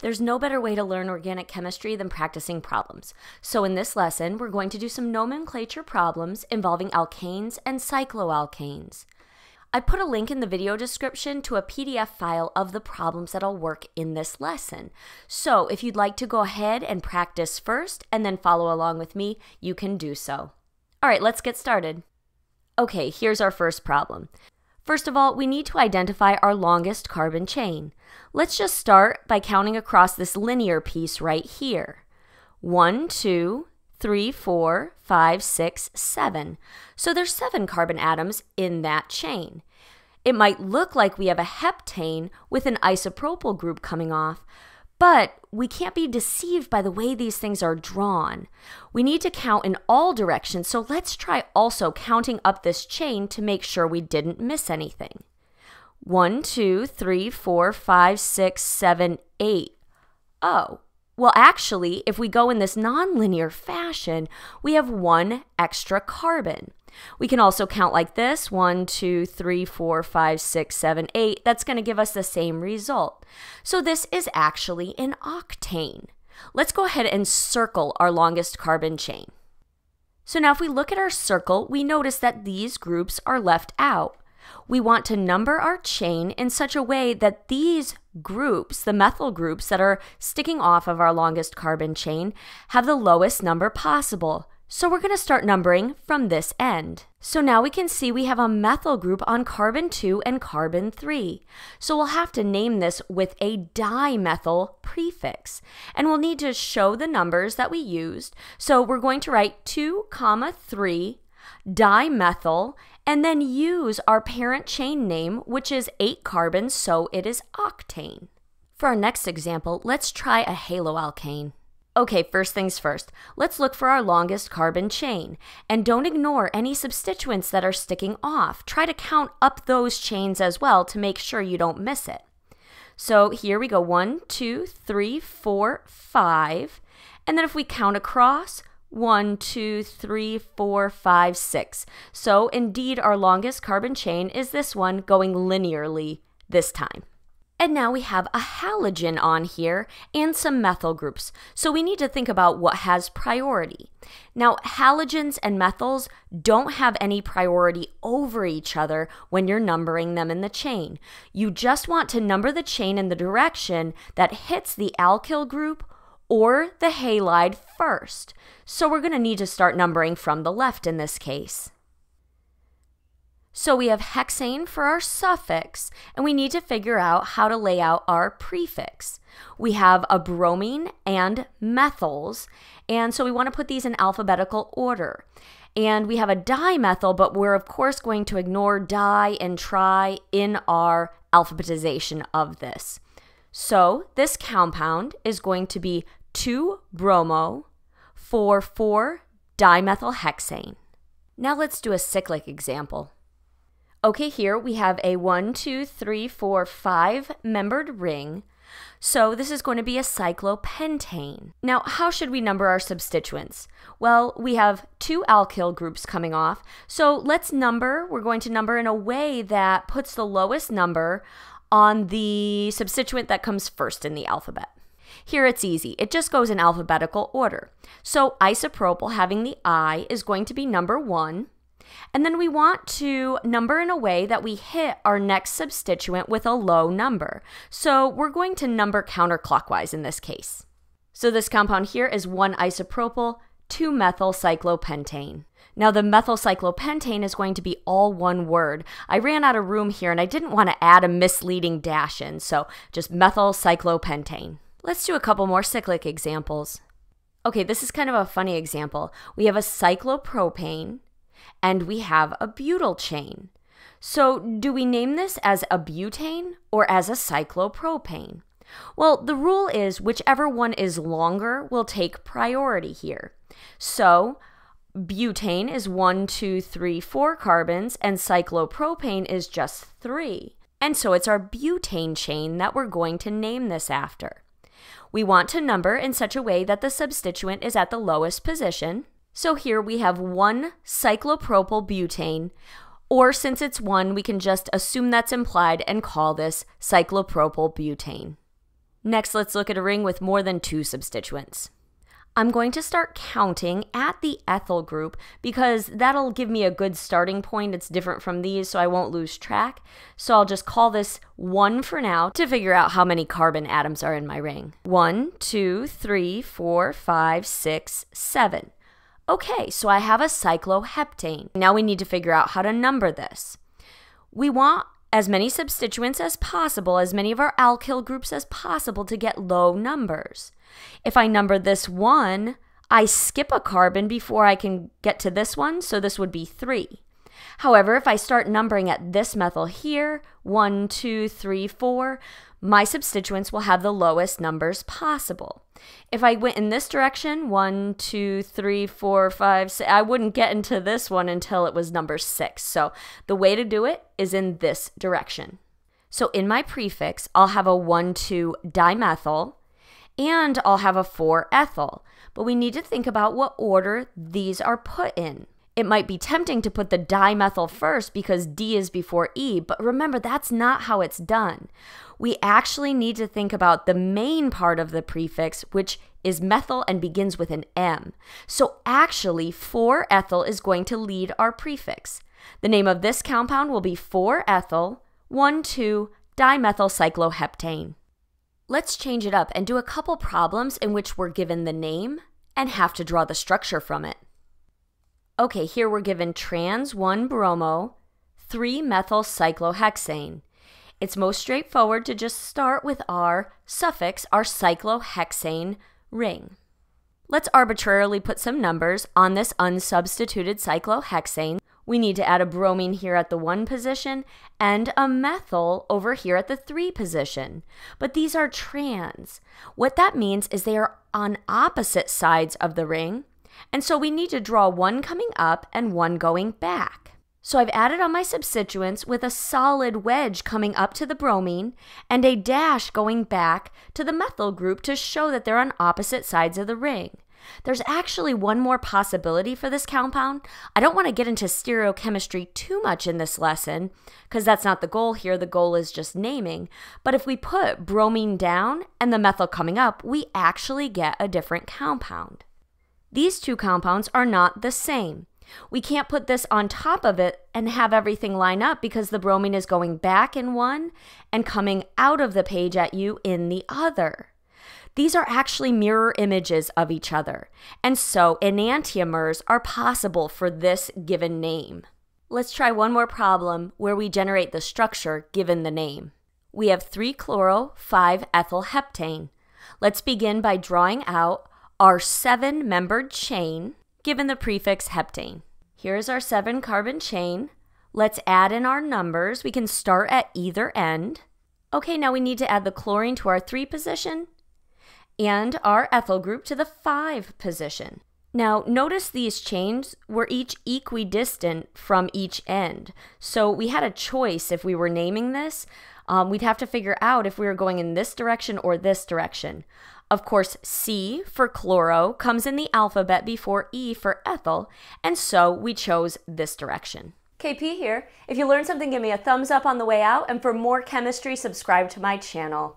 There's no better way to learn organic chemistry than practicing problems. So in this lesson, we're going to do some nomenclature problems involving alkanes and cycloalkanes. I put a link in the video description to a PDF file of the problems that I'll work in this lesson. So if you'd like to go ahead and practice first and then follow along with me, you can do so. All right, let's get started. Okay, here's our first problem. First of all, we need to identify our longest carbon chain. Let's just start by counting across this linear piece right here. One, two, three, four, five, six, seven. So there's seven carbon atoms in that chain. It might look like we have a heptane with an isopropyl group coming off, but we can't be deceived by the way these things are drawn. We need to count in all directions, so let's try also counting up this chain to make sure we didn't miss anything. One, two, three, four, five, six, seven, eight. Oh, well, actually, if we go in this nonlinear fashion, we have one extra carbon. We can also count like this one, two, three, four, five, six, seven, eight. That's going to give us the same result. So this is actually an octane. Let's go ahead and circle our longest carbon chain. So now if we look at our circle, we notice that these groups are left out. We want to number our chain in such a way that these groups, the methyl groups that are sticking off of our longest carbon chain, have the lowest number possible. So we're going to start numbering from this end. So now we can see we have a methyl group on carbon 2 and carbon 3. So we'll have to name this with a dimethyl prefix. And we'll need to show the numbers that we used. So we're going to write 2 comma 3 dimethyl and then use our parent chain name, which is 8 carbons, so it is octane. For our next example, let's try a haloalkane. Okay, first things first, let's look for our longest carbon chain. And don't ignore any substituents that are sticking off. Try to count up those chains as well to make sure you don't miss it. So here we go one, two, three, four, five. And then if we count across, one, two, three, four, five, six. So indeed, our longest carbon chain is this one going linearly this time. And now we have a halogen on here and some methyl groups. So we need to think about what has priority. Now, halogens and methyls don't have any priority over each other when you're numbering them in the chain. You just want to number the chain in the direction that hits the alkyl group or the halide first. So we're going to need to start numbering from the left in this case. So we have hexane for our suffix, and we need to figure out how to lay out our prefix. We have a bromine and methyls, and so we want to put these in alphabetical order. And we have a dimethyl, but we're of course going to ignore di and tri in our alphabetization of this. So this compound is going to be 2-bromo 4,4-dimethylhexane. Now let's do a cyclic example. Okay, here we have a one, two, three, four, five membered ring. So this is going to be a cyclopentane. Now, how should we number our substituents? Well, we have two alkyl groups coming off. So let's number, we're going to number in a way that puts the lowest number on the substituent that comes first in the alphabet. Here it's easy. It just goes in alphabetical order. So isopropyl having the I is going to be number one. And then we want to number in a way that we hit our next substituent with a low number. So we're going to number counterclockwise in this case. So this compound here is 1 isopropyl, 2 methyl cyclopentane. Now the methyl cyclopentane is going to be all one word. I ran out of room here and I didn't want to add a misleading dash in, so just methyl cyclopentane. Let's do a couple more cyclic examples. Okay, this is kind of a funny example. We have a cyclopropane, and we have a butyl chain. So, do we name this as a butane or as a cyclopropane? Well, the rule is whichever one is longer will take priority here. So, butane is one, two, three, four carbons, and cyclopropane is just three. And so it's our butane chain that we're going to name this after. We want to number in such a way that the substituent is at the lowest position, so here we have one cyclopropyl butane, or since it's one, we can just assume that's implied and call this cyclopropyl butane. Next, let's look at a ring with more than two substituents. I'm going to start counting at the ethyl group because that'll give me a good starting point. It's different from these, so I won't lose track. So I'll just call this 1 for now to figure out how many carbon atoms are in my ring. One, two, three, four, five, six, seven. Okay, so I have a cycloheptane. Now we need to figure out how to number this. We want as many substituents as possible, as many of our alkyl groups as possible to get low numbers. If I number this one, I skip a carbon before I can get to this one, so this would be three. However, if I start numbering at this methyl here, one, two, three, four, my substituents will have the lowest numbers possible. If I went in this direction, one, two, three, four, five, six, I wouldn't get into this one until it was number six. So the way to do it is in this direction. So in my prefix, I'll have a 1, 2 dimethyl and I'll have a 4 ethyl. But we need to think about what order these are put in. It might be tempting to put the dimethyl first because D is before E, but remember that's not how it's done. We actually need to think about the main part of the prefix, which is methyl and begins with an M. So actually, 4-ethyl is going to lead our prefix. The name of this compound will be 4-ethyl one 1,2-dimethylcycloheptane. Let's change it up and do a couple problems in which we're given the name and have to draw the structure from it. Okay, here we're given trans 1 bromo 3 methyl cyclohexane. It's most straightforward to just start with our suffix, our cyclohexane ring. Let's arbitrarily put some numbers on this unsubstituted cyclohexane. We need to add a bromine here at the 1 position and a methyl over here at the 3 position. But these are trans. What that means is they are on opposite sides of the ring, and so we need to draw one coming up and one going back. So I've added on my substituents with a solid wedge coming up to the bromine and a dash going back to the methyl group to show that they're on opposite sides of the ring. There's actually one more possibility for this compound. I don't want to get into stereochemistry too much in this lesson because that's not the goal here. The goal is just naming. But if we put bromine down and the methyl coming up, we actually get a different compound. These two compounds are not the same. We can't put this on top of it and have everything line up because the bromine is going back in one and coming out of the page at you in the other. These are actually mirror images of each other, and so enantiomers are possible for this given name. Let's try one more problem where we generate the structure given the name. We have 3-chloro 5-ethyl heptane. Let's begin by drawing out our seven membered chain given the prefix heptane. Here's our seven carbon chain. Let's add in our numbers. We can start at either end. Okay, now we need to add the chlorine to our three position and our ethyl group to the five position. Now, notice these chains were each equidistant from each end. So we had a choice if we were naming this. Um, we'd have to figure out if we were going in this direction or this direction. Of course, C for chloro comes in the alphabet before E for ethyl, and so we chose this direction. KP here. If you learned something, give me a thumbs up on the way out, and for more chemistry, subscribe to my channel.